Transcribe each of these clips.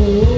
Oh.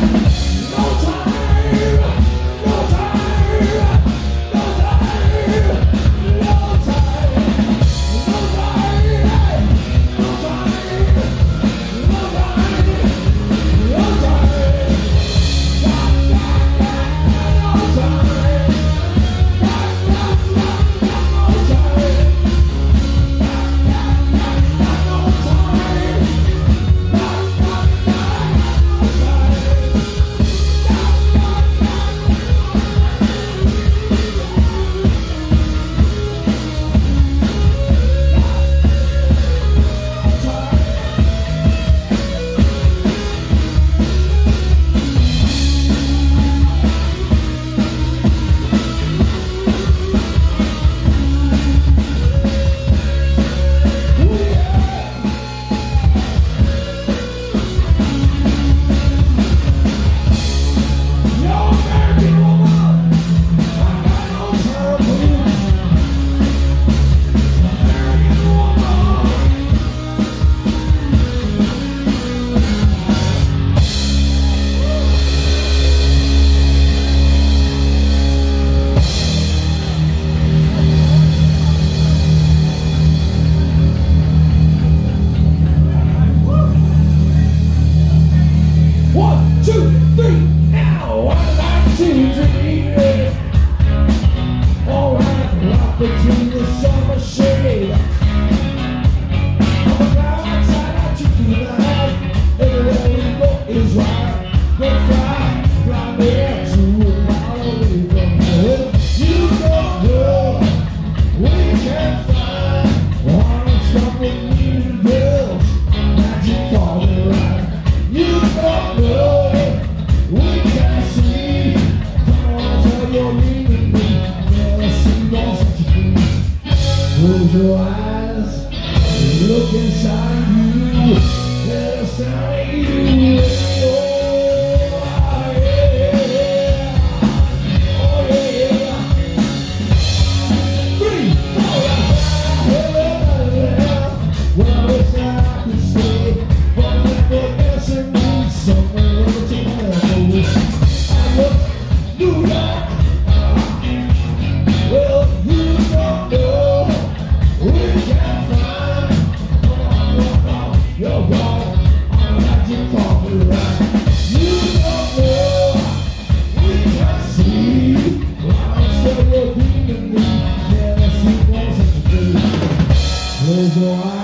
Close your eyes, and look inside you, can see.